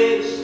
says